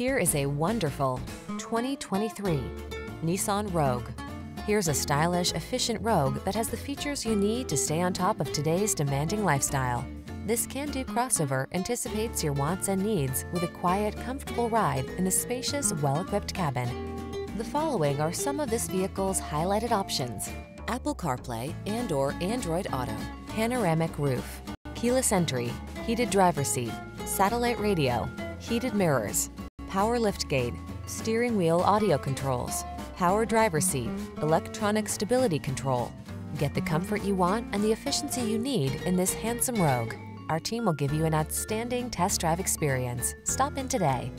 Here is a wonderful 2023 Nissan Rogue. Here's a stylish, efficient Rogue that has the features you need to stay on top of today's demanding lifestyle. This can-do crossover anticipates your wants and needs with a quiet, comfortable ride in a spacious, well-equipped cabin. The following are some of this vehicle's highlighted options. Apple CarPlay and or Android Auto, panoramic roof, keyless entry, heated driver seat, satellite radio, heated mirrors, power liftgate, steering wheel audio controls, power driver seat, electronic stability control. Get the comfort you want and the efficiency you need in this handsome Rogue. Our team will give you an outstanding test drive experience. Stop in today.